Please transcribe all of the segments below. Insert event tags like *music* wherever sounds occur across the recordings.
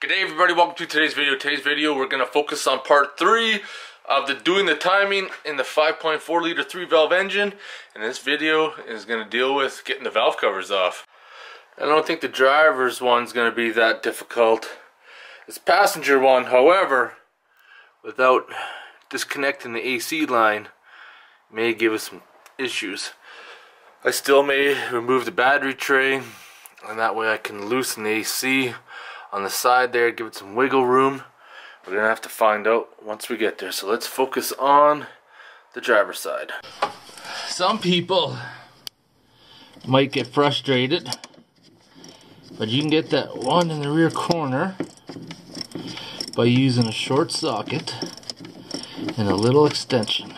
Good day everybody, welcome to today's video. Today's video we're going to focus on part 3 of the doing the timing in the 5.4 liter 3 valve engine. And this video is going to deal with getting the valve covers off. I don't think the driver's one's going to be that difficult. This passenger one, however, without disconnecting the AC line, may give us some issues. I still may remove the battery tray and that way I can loosen the AC on the side there, give it some wiggle room. We're gonna have to find out once we get there. So let's focus on the driver's side. Some people might get frustrated, but you can get that one in the rear corner by using a short socket and a little extension.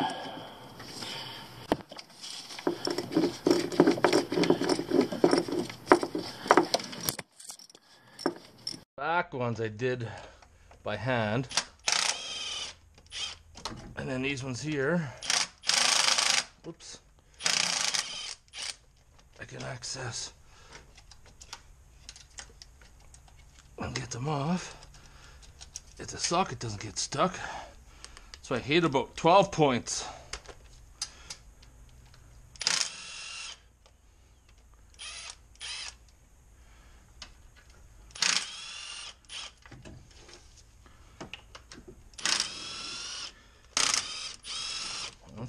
back ones I did by hand. And then these ones here, oops, I can access and get them off if the socket doesn't get stuck. So I hate about 12 points.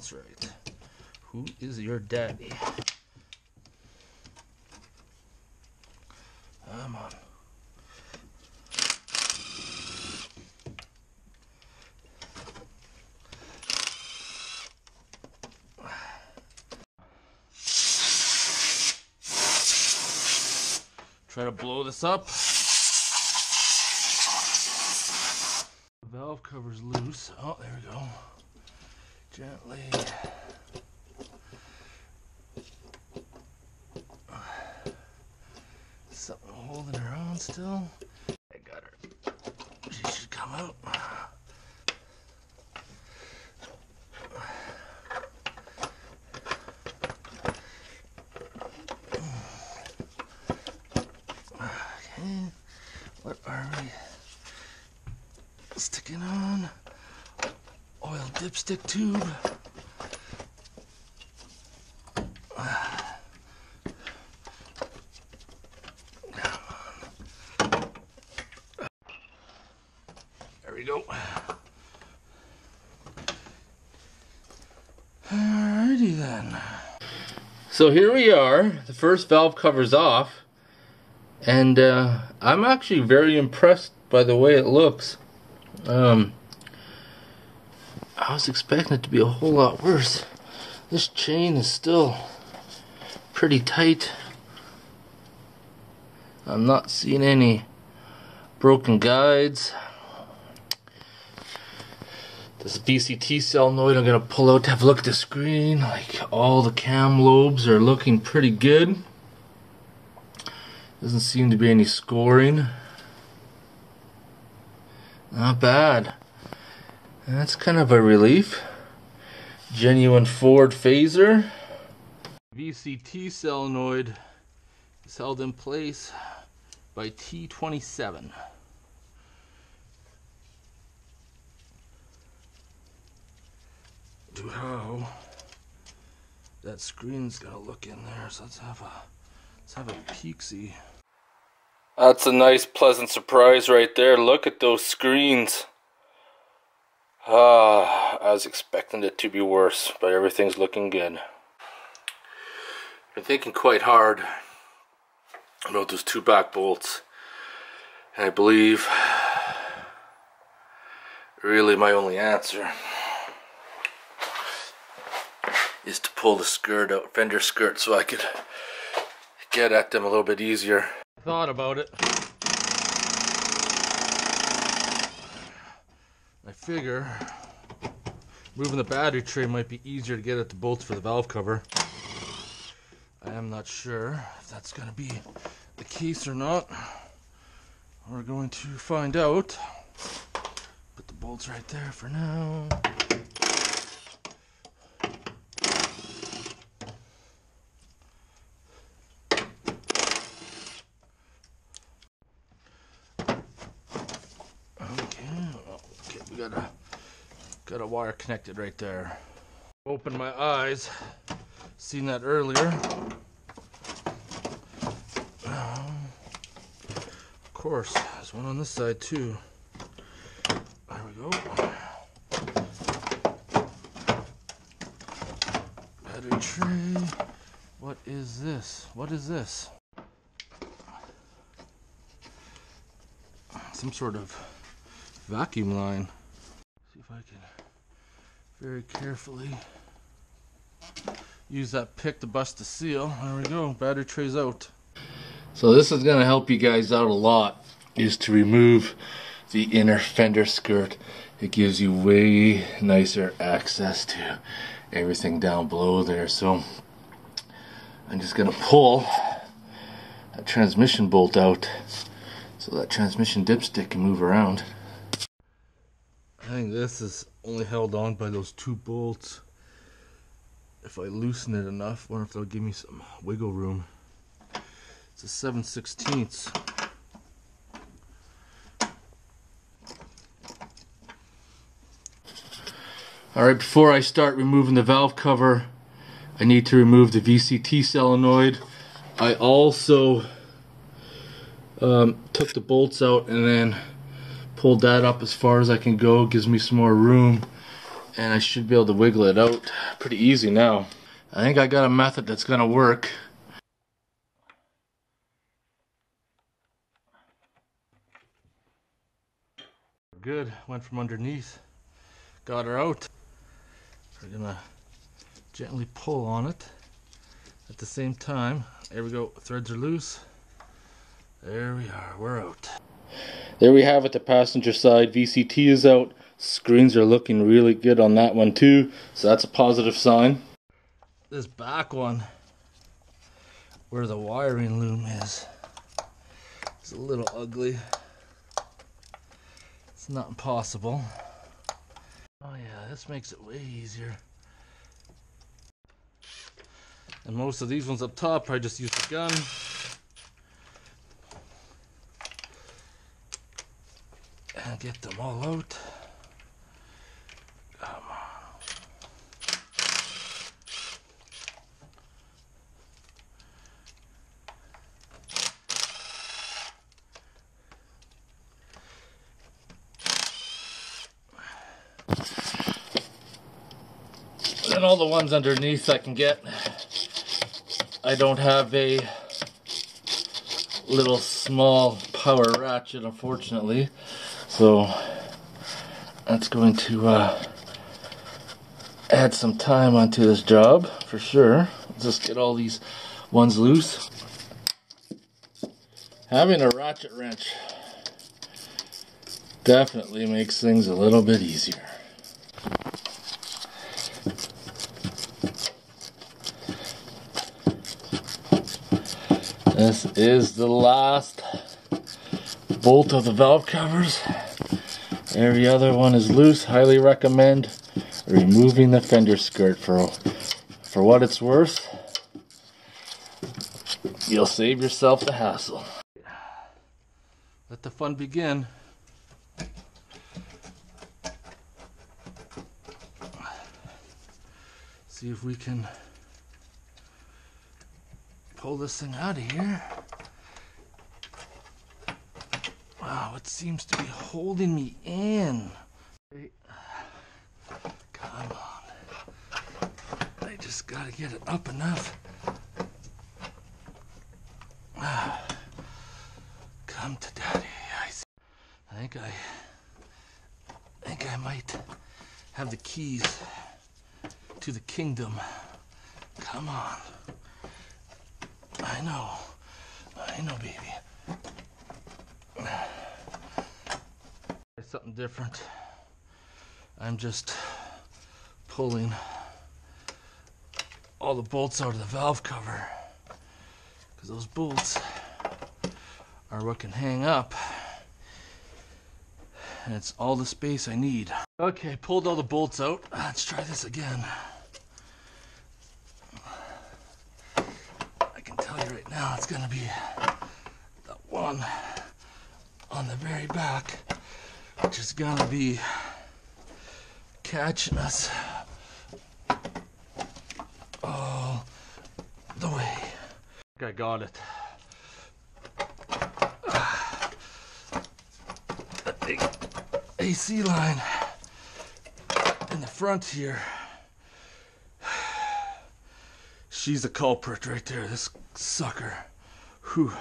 That's right. Who is your daddy? Come on. Try to blow this up. The valve cover's loose. Oh, there we go gently. Something holding her on still. I got her. She should come out. Okay, what are we sticking on? Oil dipstick tube. There we go. Alrighty then. So here we are. The first valve cover's off. And uh, I'm actually very impressed by the way it looks. Um, I was expecting it to be a whole lot worse. This chain is still pretty tight. I'm not seeing any broken guides. This VCT solenoid I'm going to pull out to have a look at the screen. Like all the cam lobes are looking pretty good. Doesn't seem to be any scoring. Not bad. That's kind of a relief. Genuine Ford phaser. VCT solenoid is held in place by T27. To how that screen's gonna look in there, so let's have a let's have a peek see. That's a nice pleasant surprise right there. Look at those screens. Ah, I was expecting it to be worse, but everything's looking good. Been thinking quite hard about those two back bolts, and I believe really my only answer is to pull the skirt out, fender skirt, so I could get at them a little bit easier. Thought about it. I figure moving the battery tray might be easier to get at the bolts for the valve cover. I am not sure if that's going to be the case or not. We're going to find out. Put the bolts right there for now. Got a got a wire connected right there. Open my eyes. Seen that earlier. of course, there's one on this side too. There we go. Battery tray. What is this? What is this? Some sort of vacuum line. If I can very carefully use that pick to bust the seal. There we go, battery tray's out. So this is gonna help you guys out a lot, is to remove the inner fender skirt. It gives you way nicer access to everything down below there. So I'm just gonna pull a transmission bolt out so that transmission dipstick can move around. I think this is only held on by those two bolts. If I loosen it enough, wonder if they'll give me some wiggle room. It's a 7 16ths. Alright, before I start removing the valve cover, I need to remove the VCT solenoid. I also um, took the bolts out and then pulled that up as far as I can go. Gives me some more room and I should be able to wiggle it out pretty easy now. I think I got a method that's gonna work. Good, went from underneath, got her out. We're gonna gently pull on it at the same time. There we go, threads are loose. There we are, we're out. There we have it, the passenger side VCT is out. Screens are looking really good on that one too, so that's a positive sign. This back one, where the wiring loom is, is a little ugly. It's not impossible. Oh yeah, this makes it way easier. And most of these ones up top, I just use the gun. And get them all out. Come on. And all the ones underneath I can get. I don't have a little small power ratchet unfortunately so that's going to uh, add some time onto this job for sure. Just get all these ones loose. Having a ratchet wrench definitely makes things a little bit easier. This is the last bolt of the valve covers. Every other one is loose. Highly recommend removing the fender skirt for, for what it's worth. You'll save yourself the hassle. Let the fun begin. See if we can pull this thing out of here. Wow, it seems to be holding me in. Come on. I just gotta get it up enough. Come to daddy. I, I think I, I think I might have the keys to the kingdom. Come on. I know. I know, baby. Something different. I'm just pulling all the bolts out of the valve cover because those bolts are what can hang up and it's all the space I need. Okay, pulled all the bolts out. Let's try this again. I can tell you right now it's gonna be the one on the very back is gonna be catching us all the way. I got it. That big AC line in the front here. She's the culprit right there, this sucker. Whew.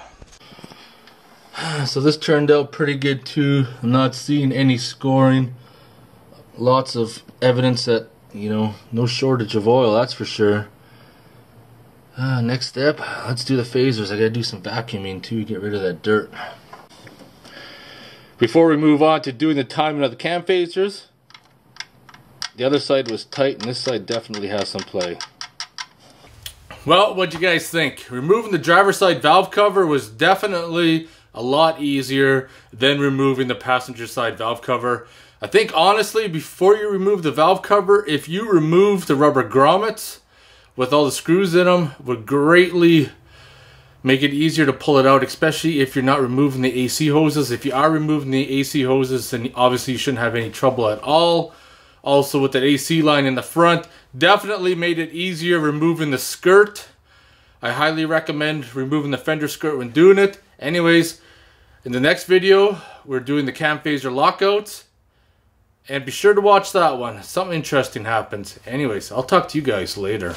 *sighs* So this turned out pretty good too. I'm not seeing any scoring. Lots of evidence that, you know, no shortage of oil, that's for sure. Uh, next step, let's do the phasers. I gotta do some vacuuming too, get rid of that dirt. Before we move on to doing the timing of the cam phasers, the other side was tight and this side definitely has some play. Well, what do you guys think? Removing the driver's side valve cover was definitely a lot easier than removing the passenger side valve cover. I think honestly, before you remove the valve cover, if you remove the rubber grommets with all the screws in them, would greatly make it easier to pull it out, especially if you're not removing the AC hoses. If you are removing the AC hoses, then obviously you shouldn't have any trouble at all. Also with that AC line in the front, definitely made it easier removing the skirt. I highly recommend removing the fender skirt when doing it. Anyways, in the next video, we're doing the cam phaser lockouts. And be sure to watch that one. Something interesting happens. Anyways, I'll talk to you guys later.